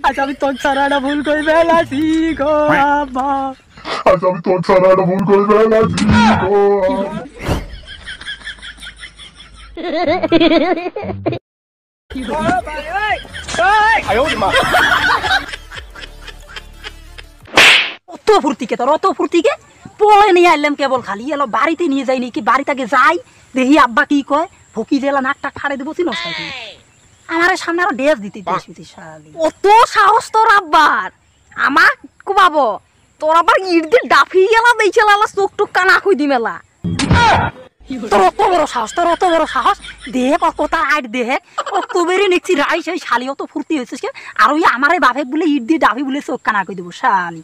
আজ আমি তোর ছাড়া একটা ভুল করে বেলাছি গো আব্বা। আজ আমি তোর ছাড়া একটা ভুল করে গো অত ফুর্তিকে তোর অত ফুর্তিকে? পলে নিয়ে আইলাম কেবল খালি এলো বাড়িতে নিয়ে যাইনি কি বাড়ি তাকে যাই দেখি আব্বা কি কয় ফকি জেলা নাকটা ফাড়ে দেবো চিনো আমার সামনে আরও ড্রেস দিতে দিয়েছি শালি অত সাহস তোর আব্বার। আমার কুবাবো তোর আবার ইট দিয়ে ডাফি গেলা দেখছে লালা চোখ টুক কানা কই দি মেলা তোর অত বড় সাহস তোর অত বড় সাহস। দেহে কত আইট দেহে রাই সেই শালি অত ফুর্তি হয়েছে সে। আর ওই আমার বাপে বলে ইট দিয়ে ডাবি বলে চোখ কানা করে দেবো শালি।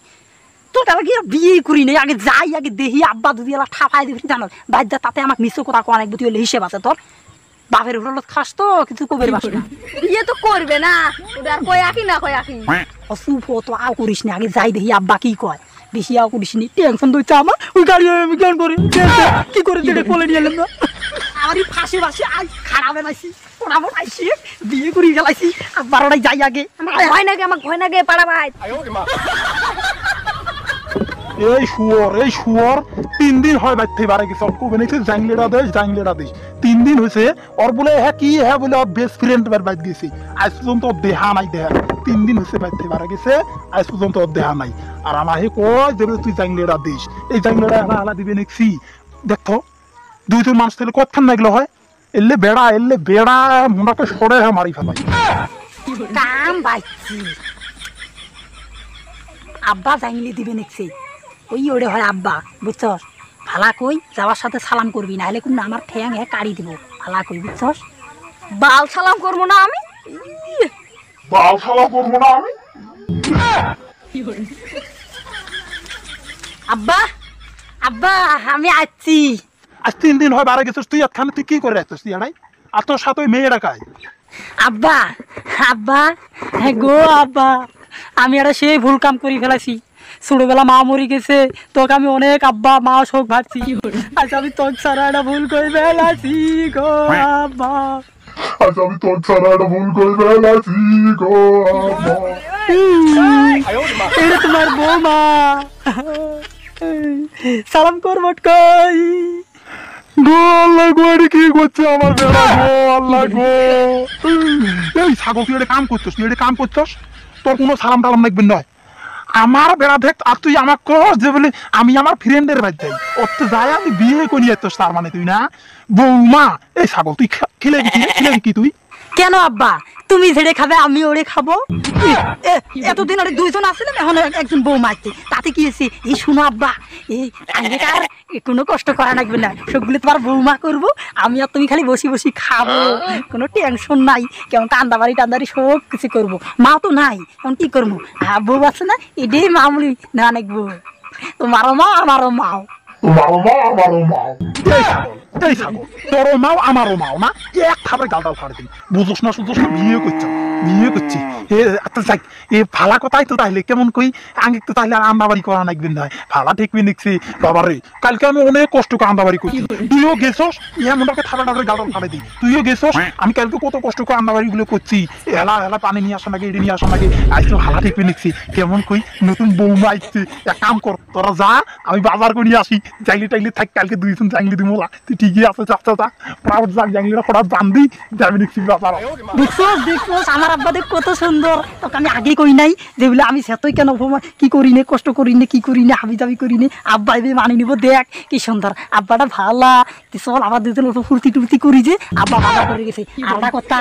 তোর তারা কি আর বিয়ে করি নেই? আগে যাই আগে দেখি আব্বা দুদি এলা ঠাপাই দিবি জানো বাদ্যা তাতে আমাকে মিশ্র কথা অনেক হলে হিসেব আছে তোর। বাপের হলো খাস তো কিছু কবের বাসে না। বিয়ে তো করবে না। কয় আকি না কয় আকি? অসুফ তো আও করিস না আগে যাই দেখি আব্বা কি কয়। বেশি আও করিস নি টেনশন দইছে আমার। ওই গাড়ি আমি কেন করি? কি করে যেটা কোলে নিয়ে এলাম না। আমার এই ফাঁসি আজ খারাপ বানাইছি ওরা বানাইছি বিয়ে করে গেলাইছি আব্বার ওরাই যাই আগে। আমার ভয় নাগে আমার ভয় নাগে পাড়া ভাই। এই শুয়োর এই শুয়োর, তিন দিন হয় বাইতে বারে গেছে। অল্প বেনেছে জাংলেটা দেশ জাংলেটা দেশ তিন দিন হয়েছে, ওর বলে হ্যাঁ কি? হ্যাঁ বলে, ওর বেস্ট ফ্রেন্ড বার বাইত গেছি। আজ পর্যন্ত ওর দেহা নাই, দেহা তিন দিন হয়েছে বাইতে বারে গেছে, আজ পর্যন্ত ওর দেহা নাই। আর আমার হে কয় যে তুই জাংলেটা দিস। এই জাংলেটা হালা হালা দিবে নেছি দেখো দুই তিন মানুষ তাহলে কতক্ষণ লাগল হয়? এলে বেড়া এলে বেড়া মোনাকে সরে হ্যাঁ মারি ফেলাই। কাম বাইছি আব্বা জাইলে দিবে নেক্সি। ওই ওরে হয় আব্বা বুঝছস? ভালা কই যাওয়ার সাথে সালাম করবি না হলে কিন্তু আমার ঠ্যাং হে কাড়ি দিব। ভালা কই বুঝছস? বাল সালাম করব না আমি? বাল খাওয়া করব না আমি? আব্বা আব্বা আমি আসছি আজ তিন দিন হয় বারে গেছিস তুই এতখানে তুই কি করে রাখছিস তুই এড়াই আর তোর সাথে ওই মেয়েরা কায় আব্বা আব্বা হ্যাঁ গো আব্বা আমি একটা সেই ভুল কাম করে ফেলাছি ছোটবেলা মা মরে গেছে তোকে আমি অনেক আব্বা মা শোক ভাবছি। আজ আমি তোর ছাড়া একটা ভুল করে ফেলাছি গো আব্বা। আজ আমি তোর ছাড়া একটা ভুল করে বেড়াচ্ছি গো আব্বা। এটা তোমার বৌমা। সালাম কর মটকাই। গো আল্লাহ গো এটা কি করছে আমার বেড়া গো আল্লাহ গো এই ছাগল তুই এটা কাম করছিস তুই এটা কাম করছিস? তোর কোনো সালাম টালাম লাগবে নয় আমার বেড়া দেখ আর তুই আমার কস যে বলি, আমি আমার ফ্রেন্ডের বাড়ি যাই। ওর তো যাই আমি বিয়ে করি এত তার মানে তুই না। বৌমা এই ছাগল, তুই খেলে খেলে কি তুই? কেন আব্বা? তুমি ছেড়ে খাবে আমি ওরে খাব। এতদিন আরে দুইজন আসলে এখন একজন বউ মারছে। তাতে কি হয়েছে? এই শুনো আব্বা এই আগেকার কোনো কষ্ট করা লাগবে না। সবগুলো তোমার বৌমা করব আমি আর তুমি খালি বসি বসি খাব। কোনো টেনশন নাই। কেমন কান্দাবাড়ি টান্দাবাড়ি সব কিছু করব। মা তো নাই এখন কি করব? আর বউ আছে না? এটাই মামুলি না অনেক বউ। তোমারও মা আমারও মাও। তোমারও মা আমারও মাও। এই থাকো। তোর মাও, আমারও মাও না এক খাবার গালটাল ফাড়ে দিন বুঝোস না সুঝোস না বিয়ে করছ। বিয়ে করছি। এ আচ্ছা যাক এ ফালা কথাই তো তাইলে কেমন কই? আগে তো তাহলে আর আন্দাবাড়ি করা নাকবেন না। ফালা ঠিকবি নিচ্ছি বাবারে। কালকে আমি অনেক কষ্ট করে আন্দাবাড়ি করছি। তুইও গেছস? এমন ওকে থালা টাকা গালটাল ফাড়ে দিই তুইও গেছস? আমি কালকে কত কষ্ট করে আন্দাবাড়ি গুলো করছি। এলা এলা পানি নিয়ে আসা নাকি এড়ে নিয়ে আসা নাকি? আজ তো ফালা ঠিকবি নিচ্ছি কেমন কই? নতুন বৌমা আসছে এক কাম কর তোরা যা আমি বাজার করে নিয়ে আসি। জাইলি টাইলি থাক কালকে দুইজন জাংলি দিব তুই ঠিকই আছে চাচ্ছা যা। প্রাউড যাক জাংলিরা হঠাৎ বান্ধি যাবি নিচ্ছি বাজার। দেখছোস দেখছোস আমার আব্বা দেখ কত সুন্দর। তোকে আমি আগে কই নাই যে যেগুলো আমি সেতই কেন কি করি নে? কষ্ট করি নে? কি করি নে? হাবি জাবি করি নে? আব্বা এবে মানি নিব দেখ কি সুন্দর। আব্বাটা ভালা। চল আবার দুজন অল্প ফুর্তি টুর্তি করি যে আব্বা বাবা করে গেছে। আলাদা কথা।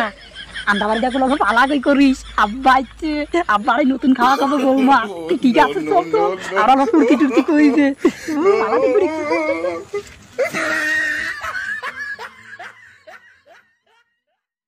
আন্দা বাড়িটা গুলো সব আলাদাই করিস? আব্বা আইছে। আব্বার নতুন খাওয়া খাব বৌমা। ঠিক আছে চল চল। আর ফুর্তি টুর্তি করি যে। আলাদাই করিস?